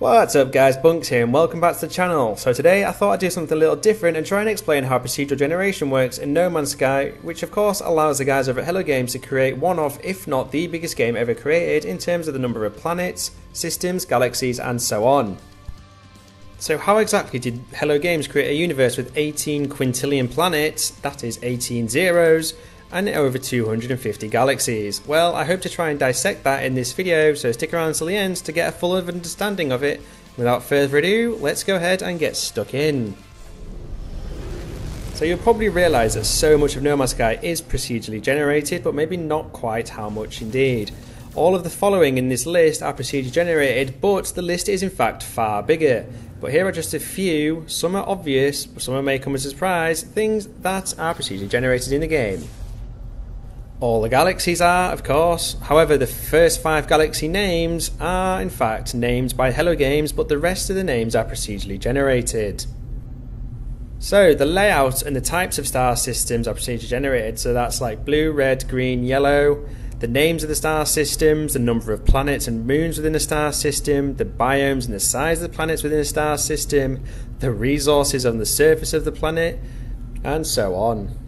What's up guys, Bunkz here and welcome back to the channel. So today I thought I'd do something a little different and try and explain how procedural generation works in No Man's Sky, which of course allows the guys over at Hello Games to create one of, if not the biggest game ever created in terms of the number of planets, systems, galaxies and so on. So how exactly did Hello Games create a universe with 18 quintillion planets, that is 18 zeros, and over 250 galaxies. Well, I hope to try and dissect that in this video, so stick around until the end to get a full understanding of it. Without further ado, let's go ahead and get stuck in. So you'll probably realise that so much of No Man's Sky is procedurally generated, but maybe not quite how much indeed. All of the following in this list are procedurally generated, but the list is in fact far bigger. But here are just a few, some are obvious, but some may come as a surprise, things that are procedurally generated in the game. All the galaxies are, of course. However, the first five galaxy names are, in fact, named by Hello Games, but the rest of the names are procedurally generated. So, the layout and the types of star systems are procedurally generated, so that's like blue, red, green, yellow. The names of the star systems, the number of planets and moons within the star system, the biomes and the size of the planets within the star system, the resources on the surface of the planet, and so on.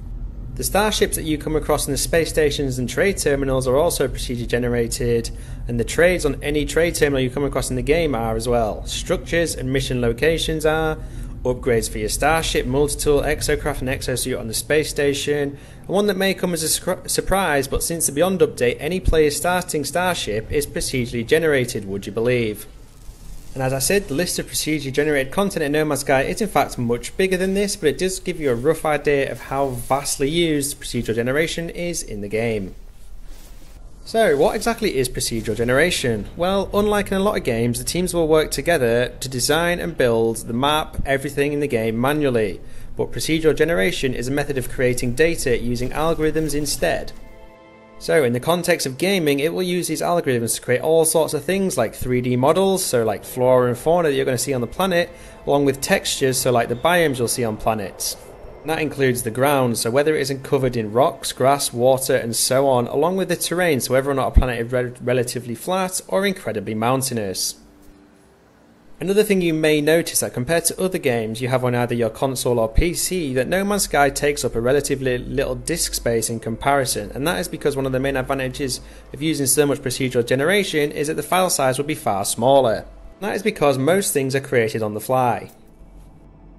The starships that you come across in the space stations and trade terminals are also procedure generated, and the trades on any trade terminal you come across in the game are as well. Structures and mission locations are, upgrades for your starship, multi-tool, exocraft and exosuit on the space station, and one that may come as a surprise, but since the Beyond update, any player's starting starship is procedurally generated, would you believe? And as I said, the list of procedurally generated content in No Man's Sky is in fact much bigger than this, but it does give you a rough idea of how vastly used procedural generation is in the game. So, what exactly is procedural generation? Well, unlike in a lot of games, the teams will work together to design and build the map, everything in the game manually. But procedural generation is a method of creating data using algorithms instead. So in the context of gaming, it will use these algorithms to create all sorts of things like 3D models, so like flora and fauna that you're going to see on the planet, along with textures, so like the biomes you'll see on planets. That includes the ground, so whether it isn't covered in rocks, grass, water, and so on, along with the terrain, so whether or not a planet is re relatively flat or incredibly mountainous. Another thing you may notice that compared to other games you have on either your console or PC, that No Man's Sky takes up a relatively little disk space in comparison, and that is because one of the main advantages of using so much procedural generation is that the file size will be far smaller. That is because most things are created on the fly.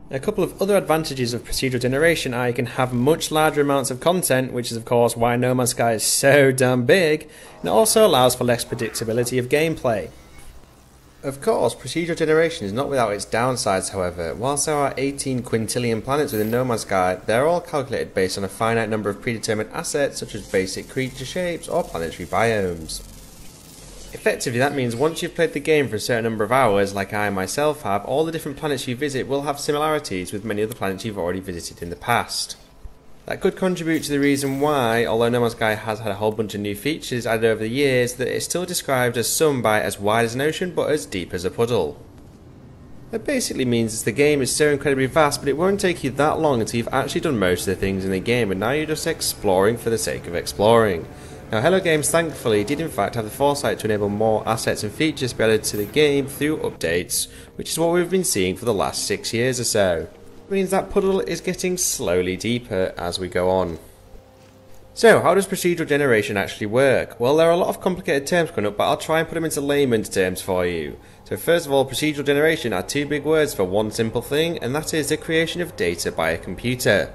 A couple of other advantages of procedural generation are you can have much larger amounts of content, which is of course why No Man's Sky is so damn big, and it also allows for less predictability of gameplay. Of course, procedural generation is not without its downsides, however. Whilst there are 18 quintillion planets within No Man's Sky, they're all calculated based on a finite number of predetermined assets such as basic creature shapes or planetary biomes. Effectively, that means once you've played the game for a certain number of hours, like I myself have, all the different planets you visit will have similarities with many of the planets you've already visited in the past. That could contribute to the reason why, although No Man's Sky has had a whole bunch of new features added over the years, that it's still described as some by as wide as an ocean but as deep as a puddle. That basically means that the game is so incredibly vast, but it won't take you that long until you've actually done most of the things in the game, and now you're just exploring for the sake of exploring. Now, Hello Games thankfully did in fact have the foresight to enable more assets and features to be added to the game through updates, which is what we've been seeing for the last six years or so means that puddle is getting slowly deeper as we go on. So, how does procedural generation actually work? Well, there are a lot of complicated terms coming up, but I'll try and put them into layman's terms for you. So, first of all, procedural generation are two big words for one simple thing, and that is the creation of data by a computer.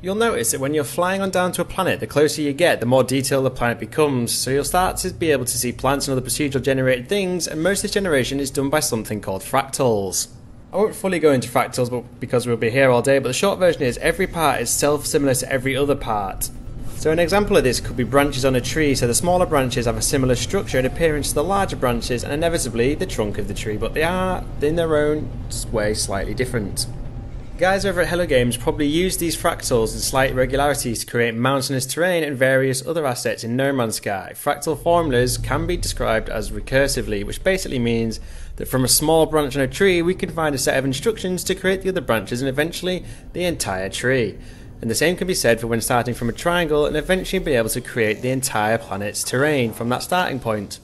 You'll notice that when you're flying on down to a planet, the closer you get, the more detailed the planet becomes, so you'll start to be able to see plants and other procedural generated things, and most of this generation is done by something called fractals. I won't fully go into fractals but because we'll be here all day, but the short version is every part is self-similar to every other part. So an example of this could be branches on a tree, so the smaller branches have a similar structure and appearance to the larger branches and inevitably the trunk of the tree, but they are, in their own way, slightly different. Guys over at Hello Games probably use these fractals and slight irregularities to create mountainous terrain and various other assets in No Man's Sky. Fractal formulas can be described as recursively, which basically means that from a small branch on a tree we can find a set of instructions to create the other branches and eventually the entire tree. And the same can be said for when starting from a triangle and eventually be able to create the entire planet's terrain from that starting point.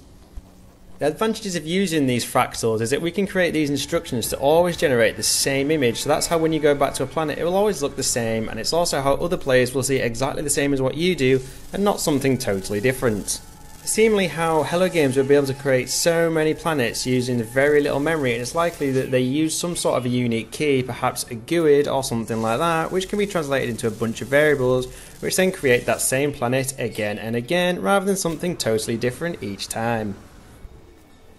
The advantages of using these fractals is that we can create these instructions to always generate the same image, so that's how when you go back to a planet it will always look the same, and it's also how other players will see exactly the same as what you do, and not something totally different. Seemingly how Hello Games would be able to create so many planets using very little memory and it's likely that they use some sort of a unique key, perhaps a GUID or something like that, which can be translated into a bunch of variables which then create that same planet again and again rather than something totally different each time.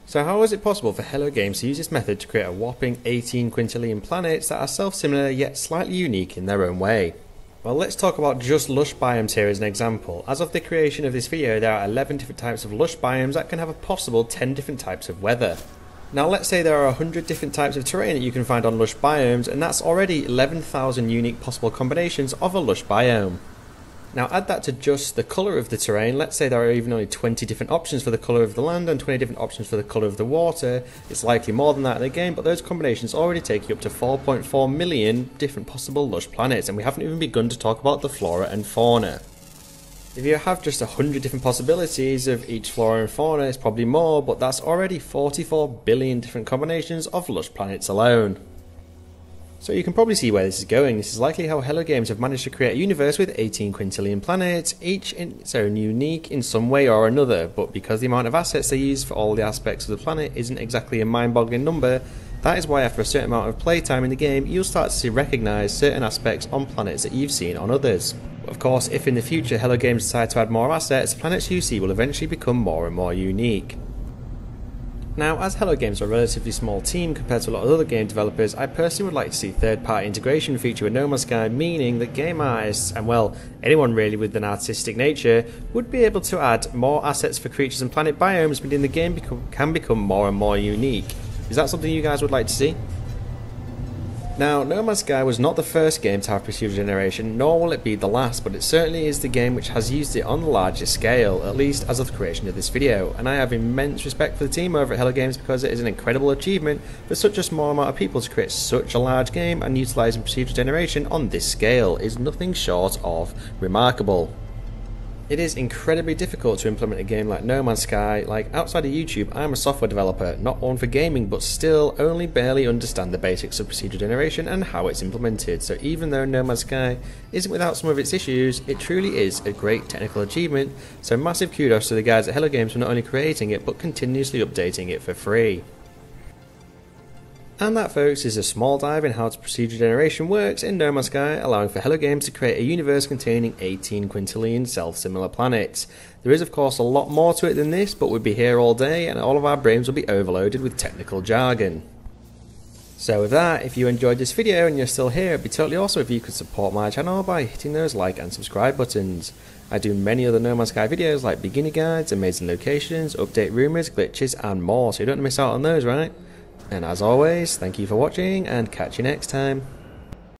So how is it possible for Hello Games to use this method to create a whopping 18 quintillion planets that are self-similar yet slightly unique in their own way? Well, let's talk about just lush biomes here as an example. As of the creation of this video, there are 11 different types of lush biomes that can have a possible 10 different types of weather. Now let's say there are 100 different types of terrain that you can find on lush biomes, and that's already 11,000 unique possible combinations of a lush biome. Now add that to just the colour of the terrain. Let's say there are even only 20 different options for the colour of the land and 20 different options for the colour of the water. It's likely more than that in the game, but those combinations already take you up to 4.4 million different possible lush planets, and we haven't even begun to talk about the flora and fauna. If you have just 100 different possibilities of each flora and fauna, it's probably more, but that's already 44 billion different combinations of lush planets alone. So you can probably see where this is going. This is likely how Hello Games have managed to create a universe with 18 quintillion planets, each in its own unique in some way or another, but because the amount of assets they use for all the aspects of the planet isn't exactly a mind-boggling number, that is why after a certain amount of playtime in the game, you'll start to recognise certain aspects on planets that you've seen on others. Of course, if in the future Hello Games decide to add more assets, planets you see will eventually become more and more unique. Now, as Hello Games are a relatively small team compared to a lot of other game developers, I personally would like to see third-party integration feature with No Man's Sky, meaning that game artists, and well, anyone really with an artistic nature, would be able to add more assets for creatures and planet biomes, meaning the game become, can become more and more unique. Is that something you guys would like to see? Now, No Man's Sky was not the first game to have procedural generation, nor will it be the last, but it certainly is the game which has used it on the largest scale, at least as of the creation of this video, and I have immense respect for the team over at Hello Games because it is an incredible achievement for such a small amount of people to create such a large game and utilising procedural generation on this scale is nothing short of remarkable. It is incredibly difficult to implement a game like No Man's Sky. Like, outside of YouTube, I'm a software developer, not one for gaming, but still only barely understand the basics of procedural generation and how it's implemented. So, even though No Man's Sky isn't without some of its issues, it truly is a great technical achievement. So, massive kudos to the guys at Hello Games for not only creating it, but continuously updating it for free. And that, folks, is a small dive in how procedural generation works in No Man's Sky, allowing for Hello Games to create a universe containing 18 quintillion self-similar planets. There is, of course, a lot more to it than this, but we'd be here all day and all of our brains will be overloaded with technical jargon. So with that, if you enjoyed this video and you're still here, it'd be totally awesome if you could support my channel by hitting those like and subscribe buttons. I do many other No Man's Sky videos like beginner guides, amazing locations, update rumours, glitches and more, so you don't miss out on those, right? And as always, thank you for watching and catch you next time.